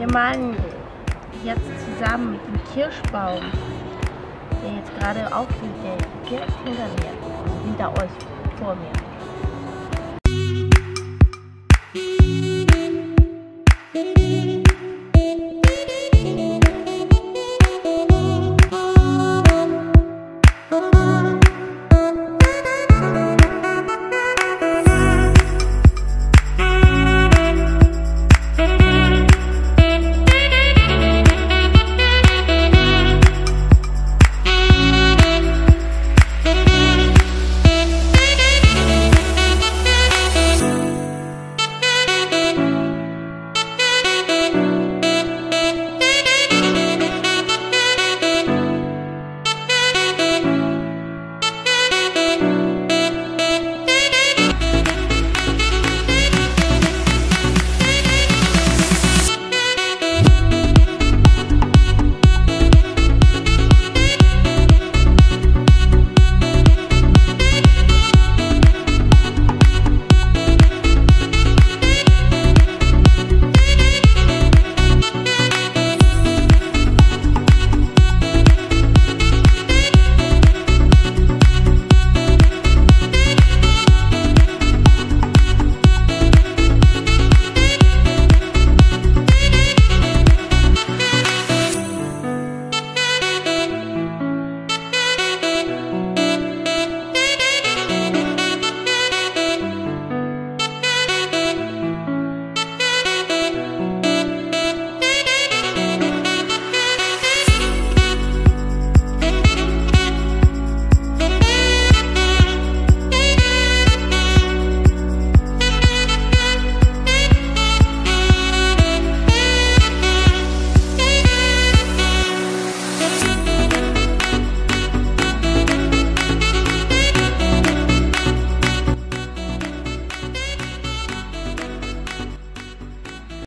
Wir malen jetzt zusammen mit dem Kirschbaum, der jetzt gerade aufgeht, der direkt hinter mir, hinter euch, vor mir.